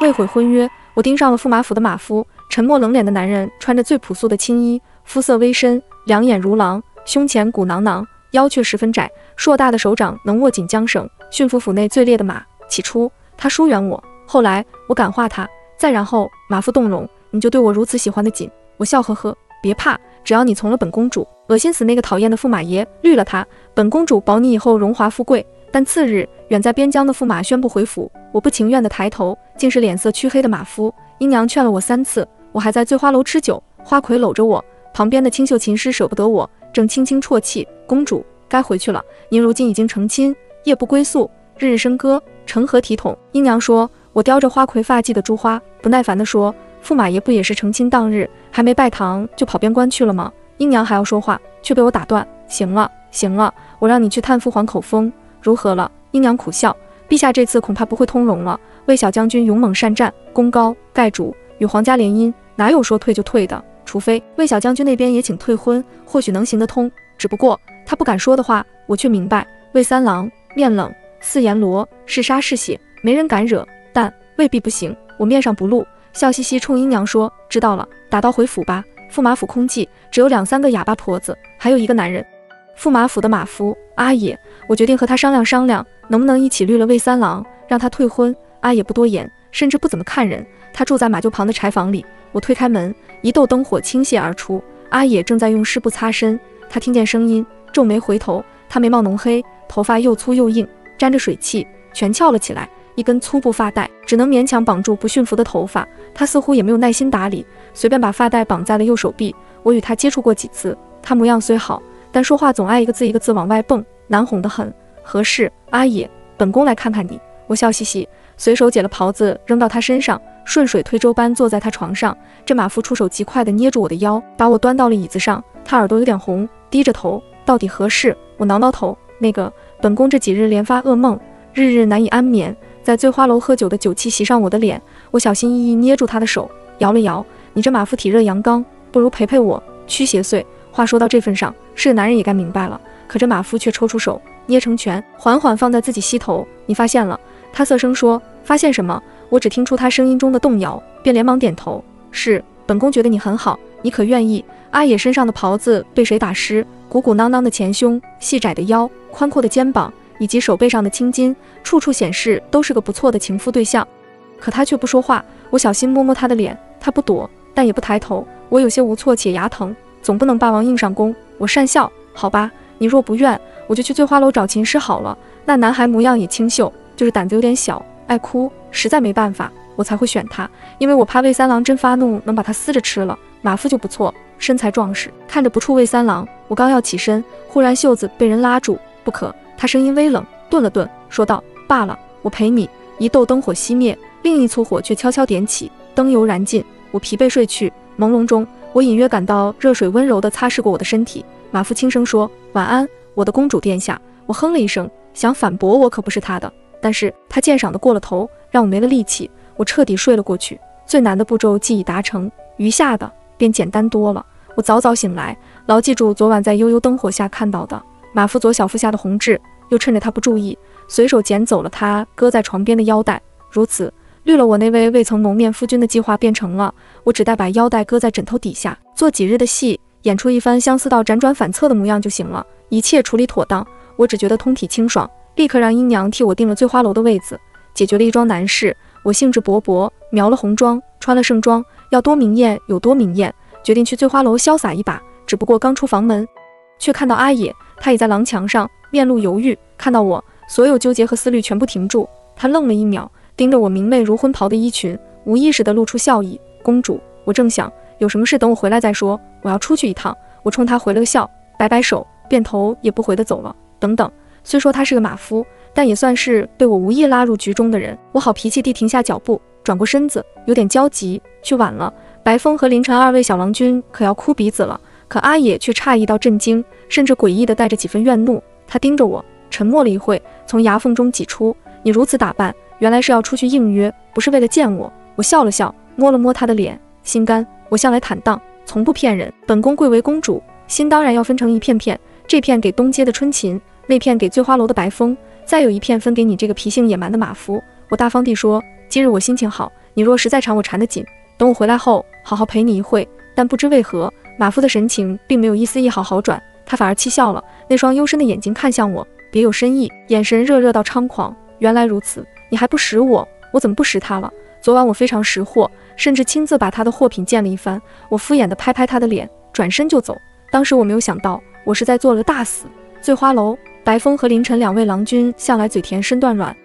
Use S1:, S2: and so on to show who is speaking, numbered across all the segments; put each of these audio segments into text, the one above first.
S1: 未悔婚约，我盯上了驸马府的马夫，沉默冷脸的男人，穿着最朴素的青衣，肤色微深，两眼如狼，胸前鼓囊囊，腰却十分窄，硕大的手掌能握紧缰绳，驯服府内最烈的马。起初他疏远我，后来我感化他，再然后马夫动容，你就对我如此喜欢的紧。我笑呵呵，别怕，只要你从了本公主，恶心死那个讨厌的驸马爷，绿了他，本公主保你以后荣华富贵。但次日，远在边疆的驸马宣布回府，我不情愿地抬头，竟是脸色黢黑的马夫。英娘劝了我三次，我还在醉花楼吃酒，花魁搂着我，旁边的清秀琴师舍不得我，正轻轻啜泣。公主该回去了，您如今已经成亲，夜不归宿，日日笙歌，成何体统？英娘说，我叼着花魁发髻的珠花，不耐烦地说，驸马爷不也是成亲当日还没拜堂就跑边关去了吗？英娘还要说话，却被我打断。行了，行了，我让你去探父皇口风。如何了？英娘苦笑，陛下这次恐怕不会通融了。魏小将军勇猛善战，功高盖主，与皇家联姻，哪有说退就退的？除非魏小将军那边也请退婚，或许能行得通。只不过他不敢说的话，我却明白。魏三郎面冷似阎罗，是杀是血，没人敢惹，但未必不行。我面上不露，笑嘻嘻冲英娘说：“知道了，打道回府吧。驸马府空寂，只有两三个哑巴婆子，还有一个男人。”驸马府的马夫阿野，我决定和他商量商量，能不能一起绿了魏三郎，让他退婚。阿野不多言，甚至不怎么看人。他住在马厩旁的柴房里。我推开门，一斗灯火倾泻而出。阿野正在用湿布擦身。他听见声音，皱眉回头。他眉毛浓黑，头发又粗又硬，沾着水汽，全翘了起来。一根粗布发带只能勉强绑住不驯服的头发。他似乎也没有耐心打理，随便把发带绑在了右手臂。我与他接触过几次，他模样虽好。但说话总爱一个字一个字往外蹦，难哄得很。何事，阿野？本宫来看看你。我笑嘻嘻，随手解了袍子扔到他身上，顺水推舟般坐在他床上。这马夫出手极快地捏住我的腰，把我端到了椅子上。他耳朵有点红，低着头。到底何事？我挠挠头。那个，本宫这几日连发噩梦，日日难以安眠。在醉花楼喝酒的酒气袭上我的脸，我小心翼翼捏住他的手，摇了摇。你这马夫体热阳刚，不如陪陪我。驱邪祟。话说到这份上，是个男人也该明白了。可这马夫却抽出手，捏成拳，缓缓放在自己膝头。你发现了？他涩声说：“发现什么？”我只听出他声音中的动摇，便连忙点头：“是，本宫觉得你很好，你可愿意？”阿野身上的袍子被水打湿，鼓鼓囊囊的前胸，细窄的腰，宽阔的肩膀，以及手背上的青筋，处处显示都是个不错的情妇对象。可他却不说话。我小心摸摸他的脸，他不躲，但也不抬头。我有些无措且牙疼。总不能霸王硬上弓。我讪笑，好吧，你若不愿，我就去醉花楼找琴师好了。那男孩模样也清秀，就是胆子有点小，爱哭，实在没办法，我才会选他。因为我怕魏三郎真发怒，能把他撕着吃了。马夫就不错，身材壮实，看着不怵魏三郎。我刚要起身，忽然袖子被人拉住，不可。他声音微冷，顿了顿，说道：“罢了，我陪你。”一斗灯火熄灭，另一簇火却悄悄点起，灯油燃尽，我疲惫睡去，朦胧中。我隐约感到热水温柔地擦拭过我的身体。马夫轻声说：“晚安，我的公主殿下。”我哼了一声，想反驳我可不是他的，但是他鉴赏的过了头，让我没了力气。我彻底睡了过去。最难的步骤既已达成，余下的便简单多了。我早早醒来，牢记住昨晚在悠悠灯火下看到的马夫左小腹下的红痣，又趁着他不注意，随手捡走了他搁在床边的腰带。如此。绿了我那位未曾谋面夫君的计划变成了，我只待把腰带搁在枕头底下，做几日的戏，演出一番相思到辗转反侧的模样就行了。一切处理妥当，我只觉得通体清爽，立刻让阴娘替我订了醉花楼的位子，解决了一桩难事。我兴致勃勃，描了红妆，穿了盛装，要多明艳有多明艳，决定去醉花楼潇洒一把。只不过刚出房门，却看到阿野，他倚在廊墙上，面露犹豫。看到我，所有纠结和思虑全部停住，他愣了一秒。盯着我明媚如婚袍的衣裙，无意识地露出笑意。公主，我正想有什么事等我回来再说，我要出去一趟。我冲他回了个笑，摆摆手，便头也不回地走了。等等，虽说他是个马夫，但也算是被我无意拉入局中的人。我好脾气地停下脚步，转过身子，有点焦急。去晚了，白风和凌晨二位小郎君可要哭鼻子了。可阿野却诧异到震惊，甚至诡异地带着几分怨怒。他盯着我，沉默了一会，从牙缝中挤出：“你如此打扮。”原来是要出去应约，不是为了见我。我笑了笑，摸了摸他的脸，心甘。我向来坦荡，从不骗人。本宫贵为公主，心当然要分成一片片，这片给东街的春琴，那片给醉花楼的白风，再有一片分给你这个脾性野蛮的马夫。我大方地说，今日我心情好，你若实在缠我缠得紧，等我回来后好好陪你一会。但不知为何，马夫的神情并没有一丝一毫好转，他反而气笑了，那双幽深的眼睛看向我，别有深意，眼神热热到猖狂。原来如此，你还不识我，我怎么不识他了？昨晚我非常识货，甚至亲自把他的货品见了一番。我敷衍地拍拍他的脸，转身就走。当时我没有想到，我是在做了大死。醉花楼，白风和凌晨两位郎君向来嘴甜身段软，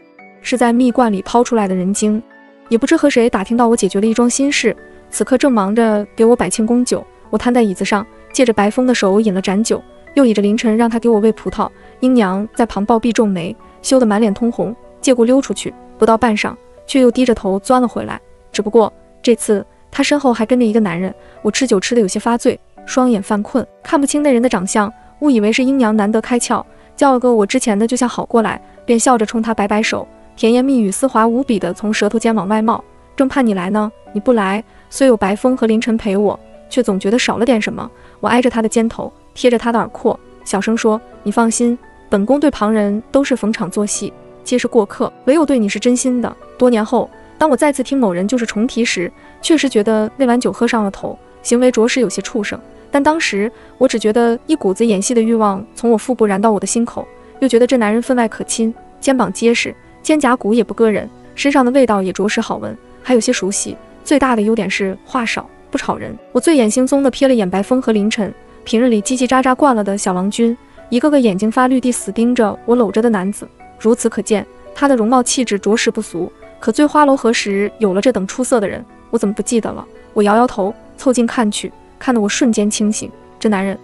S1: 是在蜜罐里抛出来的人精。也不知和谁打听到我解决了一桩心事，此刻正忙着给我摆庆功酒。我瘫在椅子上，借着白风的手饮了盏酒，又倚着凌晨让他给我喂葡萄。英娘在旁暴毙皱眉，羞得满脸通红，借故溜出去，不到半晌，却又低着头钻了回来。只不过这次他身后还跟着一个男人。我吃酒吃得有些发醉。双眼犯困，看不清那人的长相，误以为是阴娘难得开窍，叫了个我之前的就像好过来，便笑着冲他摆摆手，甜言蜜语丝滑无比的从舌头间往外冒。正盼你来呢，你不来，虽有白风和凌晨陪我，却总觉得少了点什么。我挨着他的肩头，贴着他的耳廓，小声说：“你放心，本宫对旁人都是逢场作戏，皆是过客，唯有对你是真心的。”多年后，当我再次听某人就是重提时，确实觉得那碗酒喝上了头。行为着实有些畜生，但当时我只觉得一股子演戏的欲望从我腹部燃到我的心口，又觉得这男人分外可亲，肩膀结实，肩胛骨也不硌人，身上的味道也着实好闻，还有些熟悉。最大的优点是话少不吵人。我醉眼惺忪地瞥了眼白风和凌晨，平日里叽叽喳喳惯了的小郎君，一个个眼睛发绿地死盯着我搂着的男子。如此可见，他的容貌气质着实不俗。可醉花楼何时有了这等出色的人？我怎么不记得了？我摇摇头。凑近看去，看得我瞬间清醒。这男人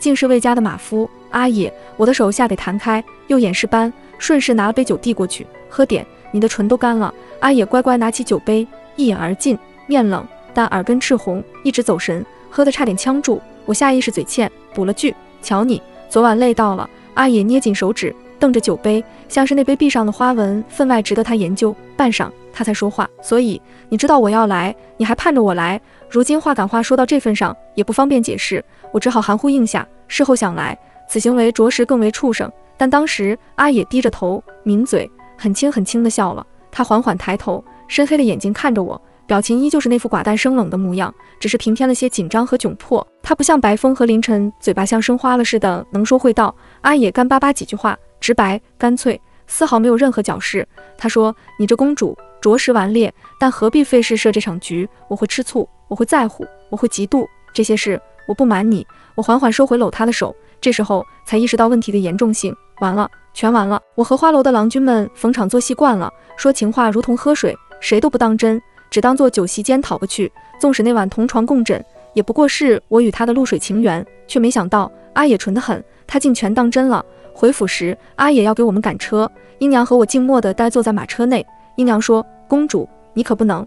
S1: 竟是魏家的马夫阿野。我的手下得弹开，又掩饰般顺势拿了杯酒递过去，喝点。你的唇都干了。阿野乖乖拿起酒杯，一饮而尽，面冷但耳根赤红，一直走神，喝得差点呛住。我下意识嘴欠，补了句：瞧你昨晚累到了。阿野捏紧手指，瞪着酒杯，像是那杯壁上的花纹分外值得他研究。半晌，他才说话。所以你知道我要来，你还盼着我来。如今话赶话说到这份上，也不方便解释，我只好含糊应下。事后想来，此行为着实更为畜生。但当时阿野低着头抿嘴，很轻很轻地笑了。他缓缓抬头，深黑的眼睛看着我，表情依旧是那副寡淡生冷的模样，只是平添了些紧张和窘迫。他不像白风和凌晨，嘴巴像生花了似的，能说会道。阿野干巴巴几句话，直白干脆，丝毫没有任何矫饰。他说：“你这公主。”着实顽劣，但何必费事设这场局？我会吃醋，我会在乎，我会嫉妒这些事。我不瞒你，我缓缓收回搂他的手，这时候才意识到问题的严重性。完了，全完了！我和花楼的郎君们逢场作戏惯了，说情话如同喝水，谁都不当真，只当做酒席间讨个趣。纵使那晚同床共枕，也不过是我与他的露水情缘，却没想到阿野纯得很，他竟全当真了。回府时，阿野要给我们赶车，英娘和我静默地呆坐在马车内。英娘说。公主，你可不能！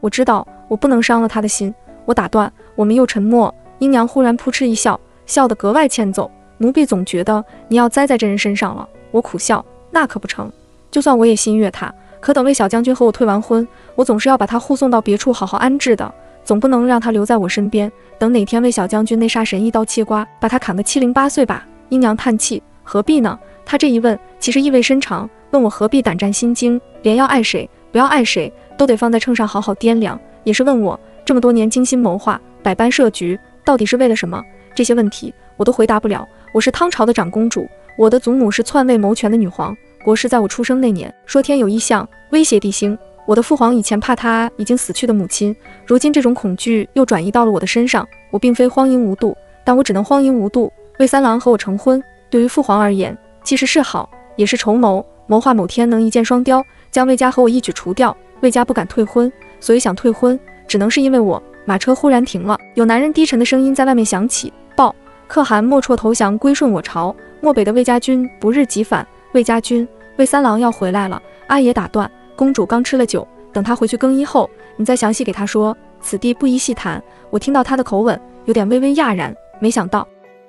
S1: 我知道我不能伤了他的心。我打断，我们又沉默。英娘忽然扑哧一笑，笑得格外欠揍。奴婢总觉得你要栽在这人身上了。我苦笑，那可不成。就算我也心悦他，可等魏小将军和我退完婚，我总是要把他护送到别处好好安置的，总不能让他留在我身边。等哪天魏小将军那杀神一刀切瓜，把他砍个七零八碎吧。英娘叹气，何必呢？他这一问其实意味深长，问我何必胆战心惊，连要爱谁。不要爱谁，都得放在秤上好好掂量。也是问我这么多年精心谋划、百般设局，到底是为了什么？这些问题我都回答不了。我是汤朝的长公主，我的祖母是篡位谋权的女皇。国师在我出生那年说天有异象，威胁帝星。我的父皇以前怕他已经死去的母亲，如今这种恐惧又转移到了我的身上。我并非荒淫无度，但我只能荒淫无度。魏三郎和我成婚，对于父皇而言，既是好，也是筹谋，谋划某天能一箭双雕。将魏家和我一举除掉，魏家不敢退婚，所以想退婚，只能是因为我。马车忽然停了，有男人低沉的声音在外面响起：“报，可汗莫辍投降，归顺我朝。漠北的魏家军不日即返。魏家军，魏三郎要回来了。”阿爷打断：“公主刚吃了酒，等她回去更衣后，你再详细给她说。此地不宜细谈。”我听到他的口吻，有点微微讶然，没想到，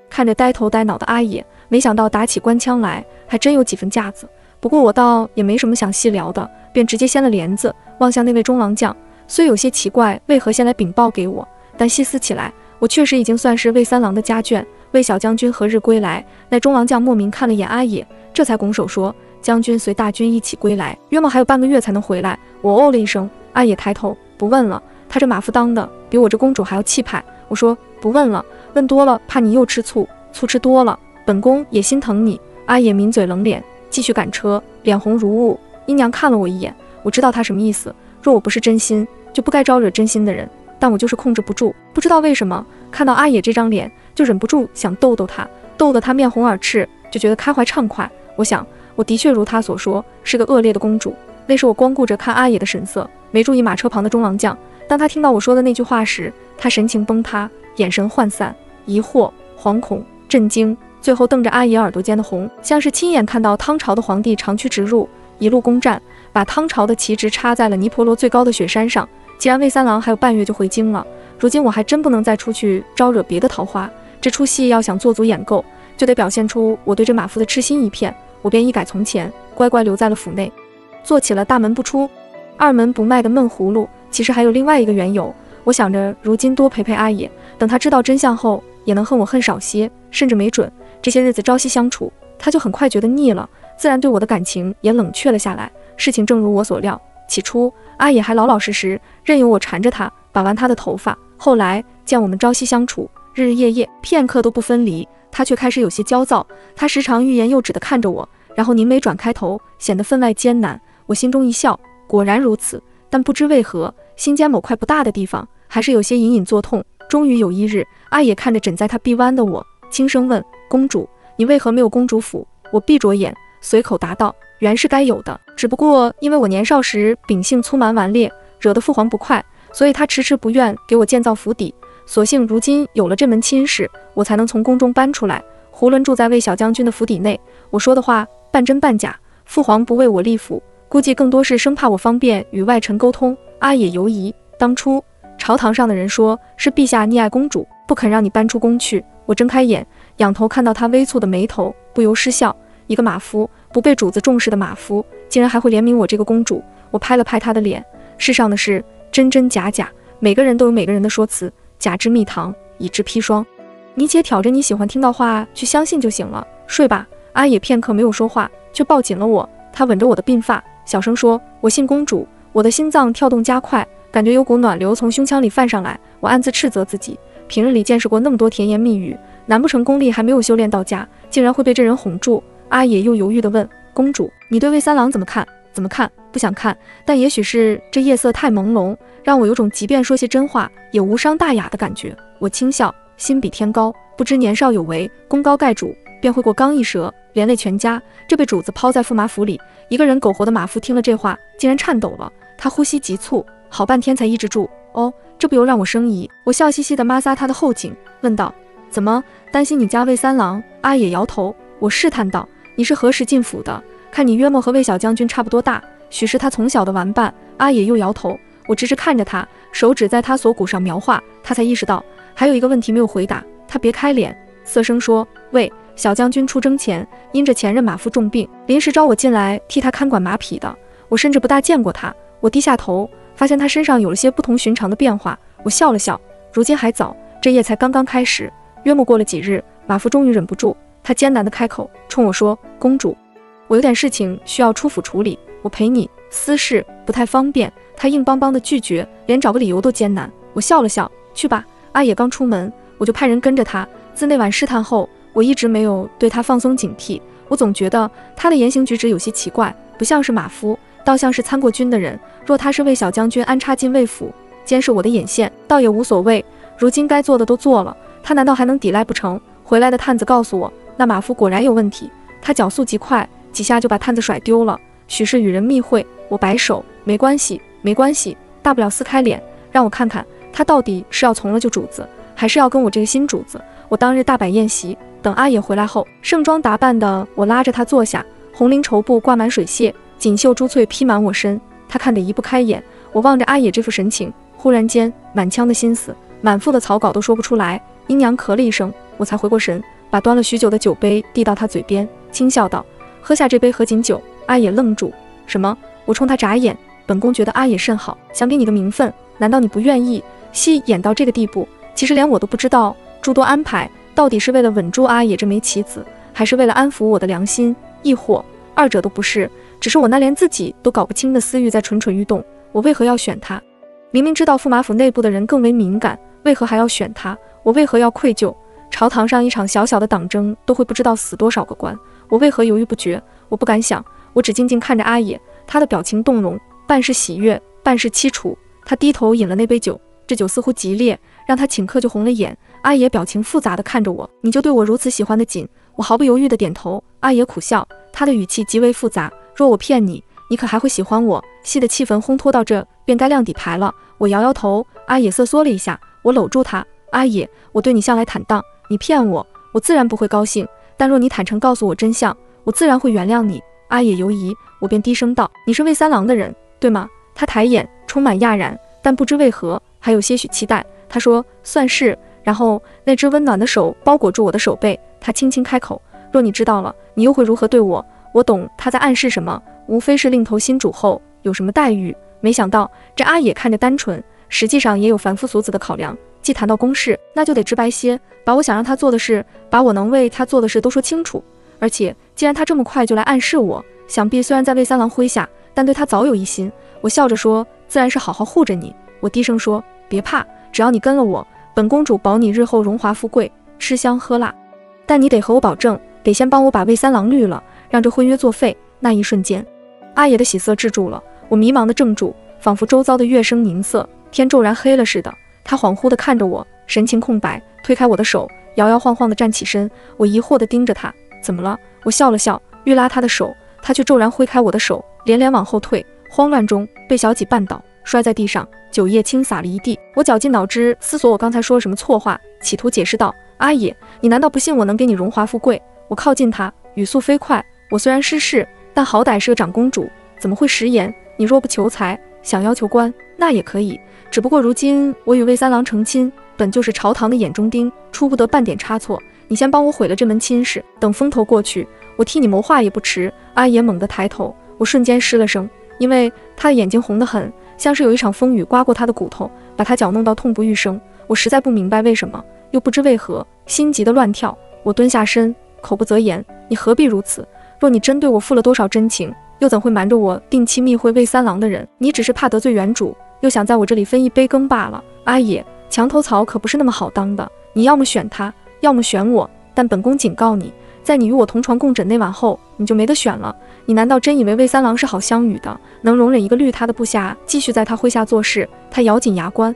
S1: 看着呆头呆脑的阿爷，没想到打起官腔来还真有几分架子。不过我倒也没什么想细聊的，便直接掀了帘子，望向那位中郎将。虽有些奇怪，为何先来禀报给我，但细思起来，我确实已经算是魏三郎的家眷。魏小将军何日归来？那中郎将莫名看了眼阿野，这才拱手说：“将军随大军一起归来，约莫还有半个月才能回来。我哦了一声，阿野抬头不问了。他这马夫当的比我这公主还要气派。我说不问了，问多了怕你又吃醋，醋吃多了，本宫也心疼你。阿野抿嘴冷脸，继续赶车，脸红如雾。姨娘看了我一眼，我知道他什么意思。若我不是真心，就不该招惹真心的人。但我就是控制不住，不知道为什么，看到阿野这张脸，就忍不住想逗逗他，逗得他面红耳赤，就觉得开怀畅快。我想，我的确如他所说，是个恶劣的公主。那时我光顾着看阿野的神色，没注意马车旁的中郎将。当他听到我说的那句话时，他神情崩塌，眼神涣散，疑惑、惶恐、震惊，最后瞪着阿野耳朵间的红，像是亲眼看到汤朝的皇帝长驱直入，一路攻占，把汤朝的旗帜插在了尼泊罗最高的雪山上。既然魏三郎还有半月就回京了，如今我还真不能再出去招惹别的桃花。这出戏要想做足演够，就得表现出我对这马夫的痴心一片。我便一改从前，乖乖留在了府内，做起了大门不出、二门不迈的闷葫芦。其实还有另外一个缘由，我想着如今多陪陪阿野，等他知道真相后，也能恨我恨少些，甚至没准这些日子朝夕相处，他就很快觉得腻了，自然对我的感情也冷却了下来。事情正如我所料，起初阿野还老老实实，任由我缠着他，把玩他的头发。后来见我们朝夕相处，日日夜夜，片刻都不分离，他却开始有些焦躁。他时常欲言又止地看着我，然后凝眉转开头，显得分外艰难。我心中一笑，果然如此，但不知为何。心间某块不大的地方，还是有些隐隐作痛。终于有一日，阿野看着枕在他臂弯的我，轻声问：“公主，你为何没有公主府？”我闭着眼，随口答道：“原是该有的，只不过因为我年少时秉性粗蛮顽劣，惹得父皇不快，所以他迟迟不愿给我建造府邸。所幸如今有了这门亲事，我才能从宫中搬出来，囫囵住在魏小将军的府邸内。我说的话半真半假，父皇不为我立府，估计更多是生怕我方便与外臣沟通。”阿野犹疑，当初朝堂上的人说是陛下溺爱公主，不肯让你搬出宫去。我睁开眼，仰头看到他微蹙的眉头，不由失笑。一个马夫，不被主子重视的马夫，竟然还会怜悯我这个公主。我拍了拍他的脸，世上的事真真假假，每个人都有每个人的说辞，假之蜜糖，乙之砒霜。你且挑着你喜欢听到话去相信就行了。睡吧。阿野片刻没有说话，却抱紧了我。他吻着我的鬓发，小声说：“我信公主。”我的心脏跳动加快，感觉有股暖流从胸腔里泛上来。我暗自斥责自己，平日里见识过那么多甜言蜜语，难不成功力还没有修炼到家，竟然会被这人哄住？阿野又犹豫地问：“公主，你对魏三郎怎么看？怎么看？不想看，但也许是这夜色太朦胧，让我有种即便说些真话也无伤大雅的感觉。”我轻笑，心比天高，不知年少有为，功高盖主，便会过刚一舌，连累全家。这被主子抛在驸马府里，一个人苟活的马夫听了这话，竟然颤抖了。他呼吸急促，好半天才抑制住。哦，这不由让我生疑。我笑嘻嘻地抹挲他的后颈，问道：“怎么担心你家魏三郎？”阿野摇头。我试探道：“你是何时进府的？看你约莫和魏小将军差不多大，许是他从小的玩伴。”阿野又摇头。我直直看着他，手指在他锁骨上描画。他才意识到还有一个问题没有回答。他别开脸，涩声说：“魏小将军出征前，因着前任马夫重病，临时招我进来替他看管马匹的。我甚至不大见过他。”我低下头，发现他身上有了些不同寻常的变化。我笑了笑，如今还早，这夜才刚刚开始。约莫过了几日，马夫终于忍不住，他艰难地开口，冲我说：“公主，我有点事情需要出府处理，我陪你。私事不太方便。”他硬邦邦地拒绝，连找个理由都艰难。我笑了笑，去吧。阿野刚出门，我就派人跟着他。自那晚试探后，我一直没有对他放松警惕。我总觉得他的言行举止有些奇怪，不像是马夫。倒像是参过军的人，若他是为小将军安插进魏府，监视我的眼线，倒也无所谓。如今该做的都做了，他难道还能抵赖不成？回来的探子告诉我，那马夫果然有问题。他脚速极快，几下就把探子甩丢了。许是与人密会。我摆手，没关系，没关系，大不了撕开脸，让我看看他到底是要从了旧主子，还是要跟我这个新主子。我当日大摆宴席，等阿野回来后，盛装打扮的我拉着他坐下，红绫绸布挂满水榭。锦绣珠翠披满我身，他看得移不开眼。我望着阿野这副神情，忽然间满腔的心思、满腹的草稿都说不出来。阴娘咳了一声，我才回过神，把端了许久的酒杯递到他嘴边，轻笑道：“喝下这杯合卺酒。”阿野愣住，什么？我冲他眨眼。本宫觉得阿野甚好，想给你个名分，难道你不愿意？戏演到这个地步，其实连我都不知道诸多安排到底是为了稳住阿野这枚棋子，还是为了安抚我的良心，亦或……二者都不是，只是我那连自己都搞不清的私欲在蠢蠢欲动。我为何要选他？明明知道驸马府内部的人更为敏感，为何还要选他？我为何要愧疚？朝堂上一场小小的党争都会不知道死多少个官，我为何犹豫不决？我不敢想，我只静静看着阿野，他的表情动容，半是喜悦，半是凄楚。他低头饮了那杯酒，这酒似乎极烈，让他顷刻就红了眼。阿野表情复杂的看着我，你就对我如此喜欢的紧？我毫不犹豫的点头。阿野苦笑，他的语气极为复杂。若我骗你，你可还会喜欢我？戏的气氛烘托到这，便该亮底牌了。我摇摇头。阿野瑟缩了一下，我搂住他。阿野，我对你向来坦荡，你骗我，我自然不会高兴。但若你坦诚告诉我真相，我自然会原谅你。阿野犹疑，我便低声道：“你是魏三郎的人，对吗？”他抬眼，充满讶然，但不知为何还有些许期待。他说：“算是。”然后那只温暖的手包裹住我的手背，他轻轻开口：“若你知道了，你又会如何对我？”我懂他在暗示什么，无非是另投新主后有什么待遇。没想到这阿野看着单纯，实际上也有凡夫俗子的考量。既谈到公事，那就得直白些，把我想让他做的事，把我能为他做的事都说清楚。而且，既然他这么快就来暗示我，想必虽然在魏三郎麾下，但对他早有一心。我笑着说：“自然是好好护着你。”我低声说：“别怕，只要你跟了我，本公主保你日后荣华富贵，吃香喝辣。但你得和我保证，得先帮我把魏三郎绿了，让这婚约作废。”那一瞬间，阿野的喜色滞住了，我迷茫的怔住，仿佛周遭的月声凝色，天骤然黑了似的。他恍惚地看着我，神情空白，推开我的手，摇摇晃晃地站起身。我疑惑地盯着他。怎么了？我笑了笑，欲拉他的手，他却骤然挥开我的手，连连往后退，慌乱中被小几绊倒，摔在地上，酒液倾洒了一地。我绞尽脑汁思索我刚才说了什么错话，企图解释道：“阿野，你难道不信我能给你荣华富贵？”我靠近他，语速飞快：“我虽然失势，但好歹是个长公主，怎么会食言？你若不求财，想要求官，那也可以。只不过如今我与魏三郎成亲，本就是朝堂的眼中钉，出不得半点差错。”你先帮我毁了这门亲事，等风头过去，我替你谋划也不迟。阿野猛地抬头，我瞬间失了声，因为他的眼睛红得很，像是有一场风雨刮过他的骨头，把他搅弄到痛不欲生。我实在不明白为什么，又不知为何，心急的乱跳。我蹲下身，口不择言：“你何必如此？若你真对我负了多少真情，又怎会瞒着我定期密会魏三郎的人？你只是怕得罪原主，又想在我这里分一杯羹罢了。”阿野，墙头草可不是那么好当的，你要么选他。要么选我，但本宫警告你，在你与我同床共枕那晚后，你就没得选了。你难道真以为魏三郎是好相与的，能容忍一个绿他的部下继续在他麾下做事？他咬紧牙关，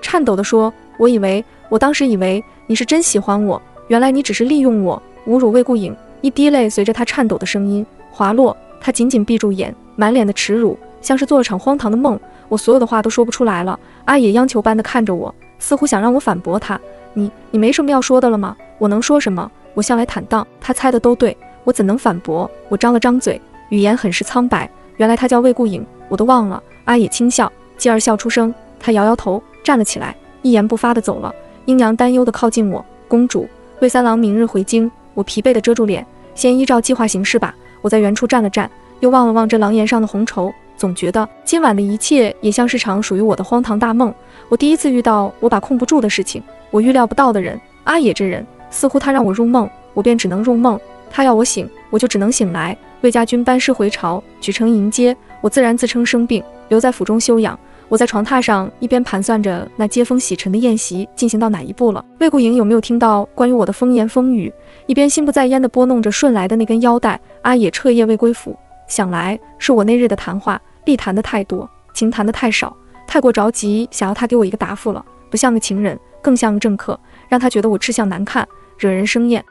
S1: 颤抖地说：“我以为，我当时以为你是真喜欢我，原来你只是利用我，侮辱魏顾影。”一滴泪随着他颤抖的声音滑落，他紧紧闭住眼，满脸的耻辱，像是做了场荒唐的梦。我所有的话都说不出来了。阿野央求般的看着我，似乎想让我反驳他。你你没什么要说的了吗？我能说什么？我向来坦荡，他猜的都对，我怎能反驳？我张了张嘴，语言很是苍白。原来他叫魏顾影，我都忘了。阿野轻笑，继而笑出声。他摇摇头，站了起来，一言不发的走了。阴阳担忧的靠近我，公主，魏三郎明日回京。我疲惫地遮住脸，先依照计划行事吧。我在原处站了站，又望了望这廊檐上的红绸。总觉得今晚的一切也像是场属于我的荒唐大梦。我第一次遇到我把控不住的事情，我预料不到的人。阿野这人，似乎他让我入梦，我便只能入梦；他要我醒，我就只能醒来。魏家军班师回朝，举城迎接我，自然自称生病，留在府中休养。我在床榻上一边盘算着那接风洗尘的宴席进行到哪一步了，魏顾影有没有听到关于我的风言风语，一边心不在焉地拨弄着顺来的那根腰带。阿野彻夜未归府，想来是我那日的谈话。力谈的太多，情谈的太少，太过着急，想要他给我一个答复了，不像个情人，更像个政客，让他觉得我吃相难看，惹人生厌。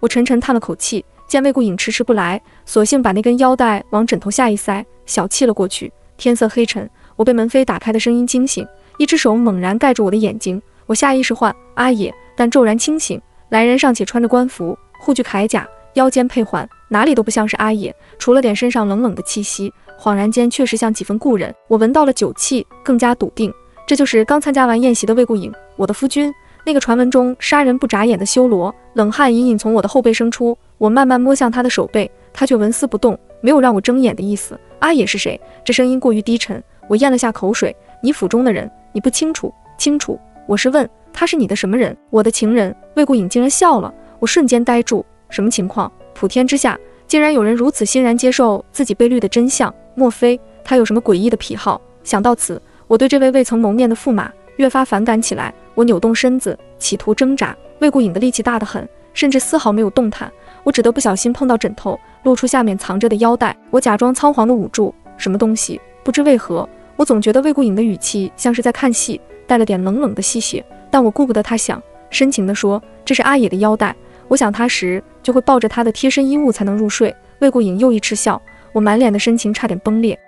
S1: 我沉沉叹了口气，见魏顾影迟迟不来，索性把那根腰带往枕头下一塞，小憩了过去。天色黑沉，我被门扉打开的声音惊醒，一只手猛然盖住我的眼睛，我下意识唤阿野，但骤然清醒，来人尚且穿着官服，护具铠甲，腰间佩环，哪里都不像是阿野，除了点身上冷冷的气息。恍然间，确实像几分故人。我闻到了酒气，更加笃定，这就是刚参加完宴席的魏顾影，我的夫君，那个传闻中杀人不眨眼的修罗。冷汗隐隐从我的后背生出，我慢慢摸向他的手背，他却纹丝不动，没有让我睁眼的意思。阿野是谁？这声音过于低沉，我咽了下口水。你府中的人，你不清楚？清楚。我是问，他是你的什么人？我的情人。魏顾影竟然笑了，我瞬间呆住。什么情况？普天之下。竟然有人如此欣然接受自己被绿的真相，莫非他有什么诡异的癖好？想到此，我对这位未曾谋面的驸马越发反感起来。我扭动身子，企图挣扎。魏顾影的力气大得很，甚至丝毫没有动弹。我只得不小心碰到枕头，露出下面藏着的腰带。我假装仓皇地捂住什么东西。不知为何，我总觉得魏顾影的语气像是在看戏，带了点冷冷的戏谑。但我顾不得他想，深情地说：“这是阿野的腰带。我想他时，就会抱着他的贴身衣物才能入睡。”魏顾影又一嗤笑，我满脸的深情差点崩裂，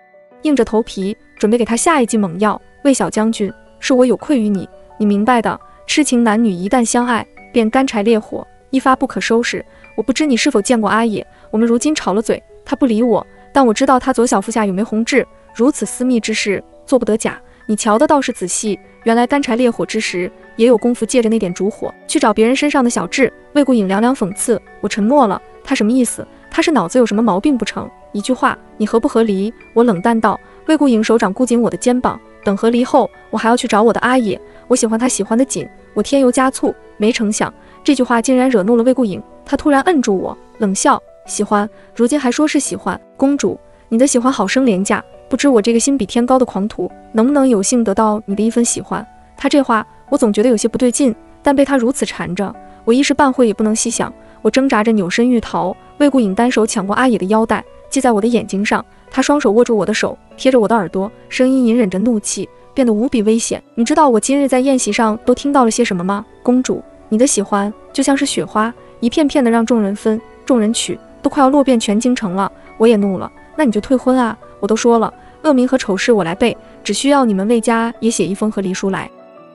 S1: 硬着头皮准备给他下一剂猛药。魏小将军，是我有愧于你，你明白的。痴情男女一旦相爱，便干柴烈火，一发不可收拾。我不知你是否见过阿野，我们如今吵了嘴，他不理我，但我知道他左小腹下有枚红痣，如此私密之事做不得假。你瞧的倒是仔细，原来干柴烈火之时，也有功夫借着那点烛火去找别人身上的小痣。魏顾影凉凉讽刺，我沉默了。他什么意思？他是脑子有什么毛病不成？一句话，你合不合离？我冷淡道。魏顾影手掌箍紧我的肩膀，等和离后，我还要去找我的阿野。我喜欢他喜欢的紧，我添油加醋。没成想，这句话竟然惹怒了魏顾影。他突然摁住我，冷笑：喜欢，如今还说是喜欢？公主，你的喜欢好生廉价，不知我这个心比天高的狂徒，能不能有幸得到你的一分喜欢？他这话，我总觉得有些不对劲，但被他如此缠着，我一时半会也不能细想。我挣扎着扭身欲逃，魏顾影单手抢过阿野的腰带，系在我的眼睛上。他双手握住我的手，贴着我的耳朵，声音隐忍着怒气，变得无比危险。你知道我今日在宴席上都听到了些什么吗？公主，你的喜欢就像是雪花，一片片的让众人分，众人取，都快要落遍全京城了。我也怒了，那你就退婚啊！我都说了，恶名和丑事我来背，只需要你们魏家也写一封和离书来，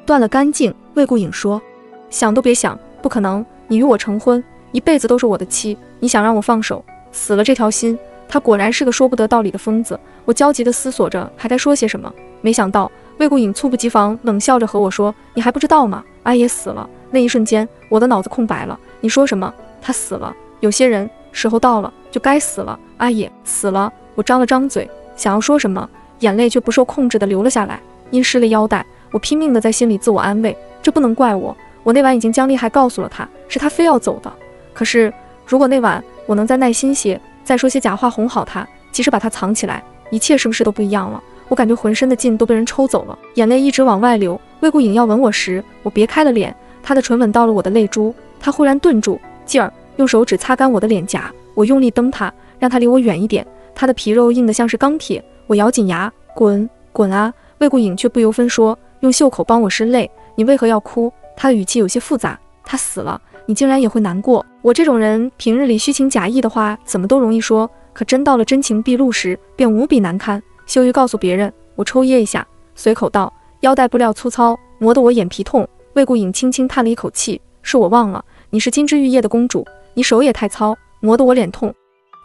S1: 断了干净。魏顾影说，想都别想，不可能，你与我成婚。一辈子都是我的妻，你想让我放手，死了这条心。他果然是个说不得道理的疯子。我焦急地思索着还该说些什么，没想到魏顾影猝不及防，冷笑着和我说：“你还不知道吗？阿野死了。”那一瞬间，我的脑子空白了。你说什么？他死了？有些人时候到了就该死了。阿野死了。我张了张嘴，想要说什么，眼泪却不受控制地流了下来。因湿了腰带，我拼命地在心里自我安慰：这不能怪我，我那晚已经将厉害告诉了他，是他非要走的。可是，如果那晚我能再耐心些，再说些假话哄好他，及时把他藏起来，一切是不是都不一样了？我感觉浑身的劲都被人抽走了，眼泪一直往外流。魏顾影要吻我时，我别开了脸，他的唇吻到了我的泪珠，他忽然顿住劲儿，用手指擦干我的脸颊。我用力蹬他，让他离我远一点。他的皮肉硬得像是钢铁，我咬紧牙，滚滚啊！魏顾影却不由分说，用袖口帮我拭泪。你为何要哭？他的语气有些复杂。他死了。你竟然也会难过？我这种人平日里虚情假意的话怎么都容易说，可真到了真情毕露时便无比难堪，羞于告诉别人。我抽噎一下，随口道：“腰带布料粗糙，磨得我眼皮痛。”魏顾影轻轻叹了一口气：“是我忘了，你是金枝玉叶的公主，你手也太糙，磨得我脸痛。”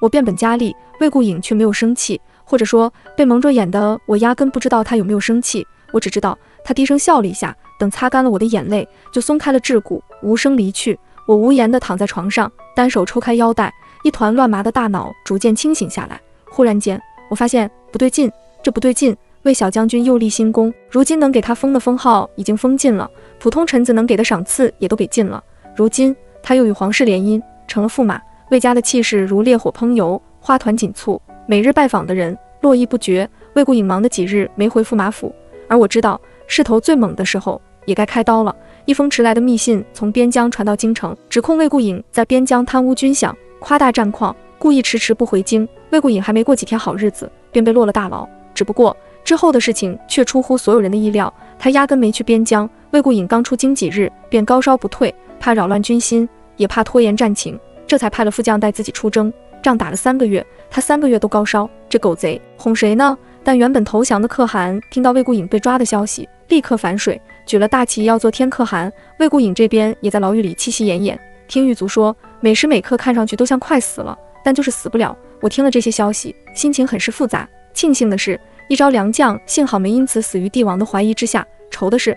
S1: 我变本加厉，魏顾影却没有生气，或者说被蒙着眼的我压根不知道他有没有生气。我只知道他低声笑了一下，等擦干了我的眼泪，就松开了桎梏，无声离去。我无言地躺在床上，单手抽开腰带，一团乱麻的大脑逐渐清醒下来。忽然间，我发现不对劲，这不对劲。魏小将军又立新功，如今能给他封的封号已经封尽了，普通臣子能给的赏赐也都给尽了。如今他又与皇室联姻，成了驸马，魏家的气势如烈火烹油，花团锦簇，每日拜访的人络绎不绝。魏顾影忙的几日没回驸马府，而我知道势头最猛的时候也该开刀了。一封迟来的密信从边疆传到京城，指控魏顾影在边疆贪污军饷，夸大战况，故意迟迟不回京。魏顾影还没过几天好日子，便被落了大牢。只不过之后的事情却出乎所有人的意料，他压根没去边疆。魏顾影刚出京几日，便高烧不退，怕扰乱军心，也怕拖延战情，这才派了副将带自己出征。仗打了三个月，他三个月都高烧，这狗贼哄谁呢？但原本投降的可汗听到魏顾影被抓的消息，立刻反水。举了大旗要做天可汗，魏顾影这边也在牢狱里气息奄奄。听狱卒说，每时每刻看上去都像快死了，但就是死不了。我听了这些消息，心情很是复杂。庆幸的是，一招良将幸好没因此死于帝王的怀疑之下；愁的是，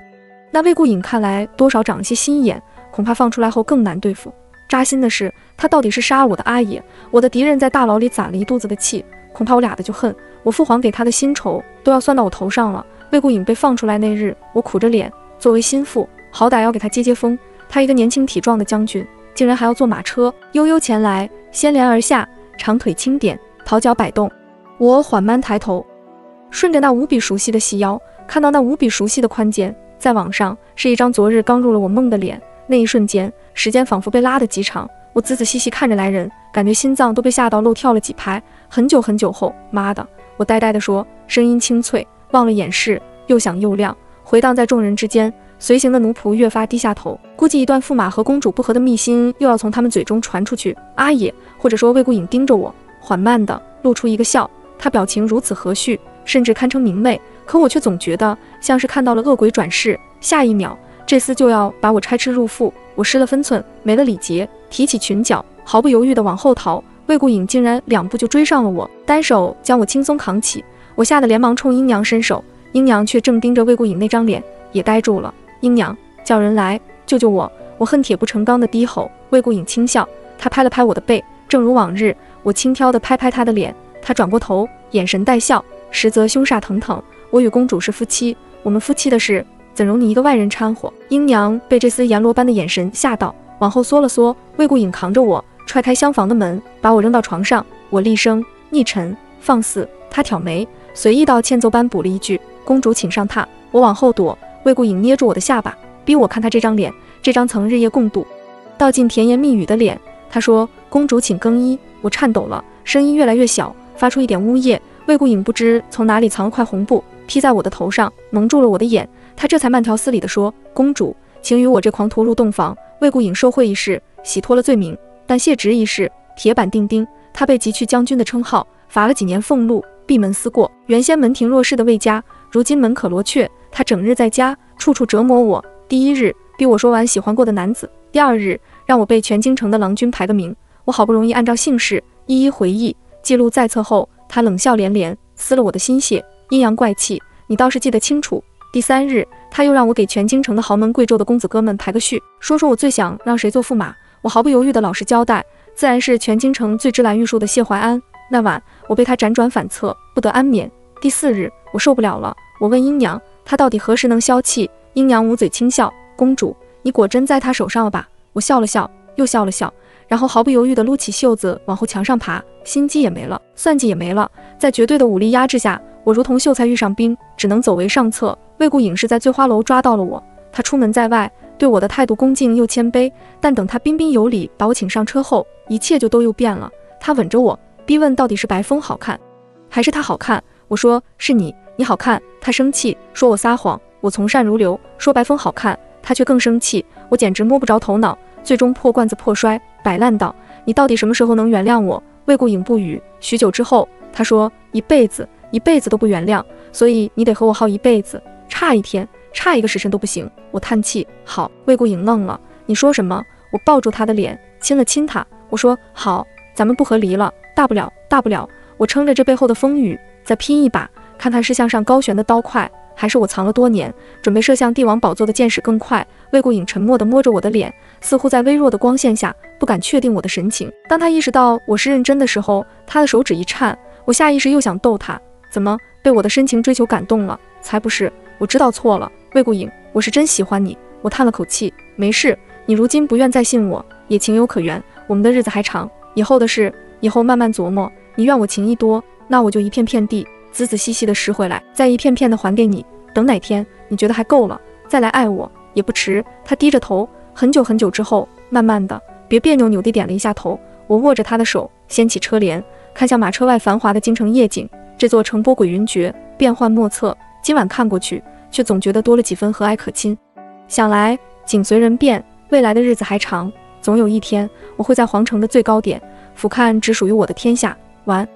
S1: 那魏顾影看来多少长了些心眼，恐怕放出来后更难对付。扎心的是，他到底是杀我的阿爷，我的敌人在大牢里攒了一肚子的气，恐怕我俩的就恨我父皇给他的薪酬都要算到我头上了。魏顾影被放出来那日，我苦着脸，作为心腹，好歹要给他接接风。他一个年轻体壮的将军，竟然还要坐马车悠悠前来，掀帘而下，长腿轻点，桃脚摆动。我缓慢抬头，顺着那无比熟悉的细腰，看到那无比熟悉的宽肩，在网上是一张昨日刚入了我梦的脸。那一瞬间，时间仿佛被拉得极长。我仔仔细细看着来人，感觉心脏都被吓到漏跳了几拍。很久很久后，妈的！我呆呆地说，声音清脆，忘了掩饰，又响又亮，回荡在众人之间。随行的奴仆越发低下头，估计一段驸马和公主不和的秘辛又要从他们嘴中传出去。阿野，或者说魏顾影盯着我，缓慢地露出一个笑。他表情如此和煦，甚至堪称明媚，可我却总觉得像是看到了恶鬼转世。下一秒，这厮就要把我拆吃入腹。我失了分寸，没了礼节，提起裙角，毫不犹豫地往后逃。魏顾影竟然两步就追上了我，单手将我轻松扛起。我吓得连忙冲英娘伸手，英娘却正盯着魏顾影那张脸，也呆住了。英娘，叫人来救救我！我恨铁不成钢的低吼。魏顾影轻笑，他拍了拍我的背，正如往日，我轻佻地拍拍他的脸。他转过头，眼神带笑，实则凶煞腾腾。我与公主是夫妻，我们夫妻的事怎容你一个外人掺和？英娘被这丝阎罗般的眼神吓到，往后缩了缩。魏顾影扛着我，踹开厢房的门，把我扔到床上。我厉声逆臣放肆。他挑眉，随意到欠揍般补了一句：“公主请上榻。”我往后躲。魏顾影捏住我的下巴，逼我看他这张脸，这张曾日夜共度、道尽甜言蜜语的脸。他说：“公主请更衣。”我颤抖了，声音越来越小。发出一点呜咽，魏顾影不知从哪里藏了块红布，披在我的头上，蒙住了我的眼。他这才慢条斯理地说：“公主，请与我这狂徒入洞房。”魏顾影受贿一事，洗脱了罪名，但谢职一事，铁板钉钉。他被急去将军的称号，罚了几年俸禄，闭门思过。原先门庭若市的魏家，如今门可罗雀。他整日在家，处处折磨我。第一日逼我说完喜欢过的男子，第二日让我背全京城的郎君排个名。我好不容易按照姓氏一一回忆。记录在册后，他冷笑连连，撕了我的心血，阴阳怪气，你倒是记得清楚。第三日，他又让我给全京城的豪门贵胄的公子哥们排个序，说说我最想让谁做驸马。我毫不犹豫的老实交代，自然是全京城最芝兰玉树的谢怀安。那晚，我被他辗转反侧，不得安眠。第四日，我受不了了，我问英娘，他到底何时能消气？英娘捂嘴轻笑，公主，你果真在他手上了吧？我笑了笑，又笑了笑。然后毫不犹豫地撸起袖子往后墙上爬，心机也没了，算计也没了，在绝对的武力压制下，我如同秀才遇上兵，只能走为上策。魏顾影是在醉花楼抓到了我，他出门在外，对我的态度恭敬又谦卑，但等他彬彬有礼把我请上车后，一切就都又变了。他吻着我，逼问到底是白风好看，还是他好看？我说是你，你好看。他生气，说我撒谎。我从善如流，说白风好看，他却更生气。我简直摸不着头脑。最终破罐子破摔，摆烂道：“你到底什么时候能原谅我？”魏顾影不语。许久之后，他说：“一辈子，一辈子都不原谅，所以你得和我耗一辈子，差一天，差一个时辰都不行。”我叹气：“好。”魏顾影愣了：“你说什么？”我抱住他的脸，亲了亲他。我说：“好，咱们不和离了，大不了，大不了，我撑着这背后的风雨，再拼一把，看看是向上高悬的刀快。”还是我藏了多年，准备射向帝王宝座的箭矢更快。魏顾影沉默地摸着我的脸，似乎在微弱的光线下不敢确定我的神情。当他意识到我是认真的时候，他的手指一颤。我下意识又想逗他，怎么被我的深情追求感动了？才不是，我知道错了。魏顾影，我是真喜欢你。我叹了口气，没事，你如今不愿再信我，也情有可原。我们的日子还长，以后的事以后慢慢琢磨。你怨我情意多，那我就一片片地。仔仔细细的拾回来，再一片片的还给你。等哪天你觉得还够了，再来爱我也不迟。他低着头，很久很久之后，慢慢的，别别扭扭地点了一下头。我握着他的手，掀起车帘，看向马车外繁华的京城夜景。这座城波诡云谲，变幻莫测。今晚看过去，却总觉得多了几分和蔼可亲。想来景随人变，未来的日子还长，总有一天，我会在皇城的最高点，俯瞰只属于我的天下。完。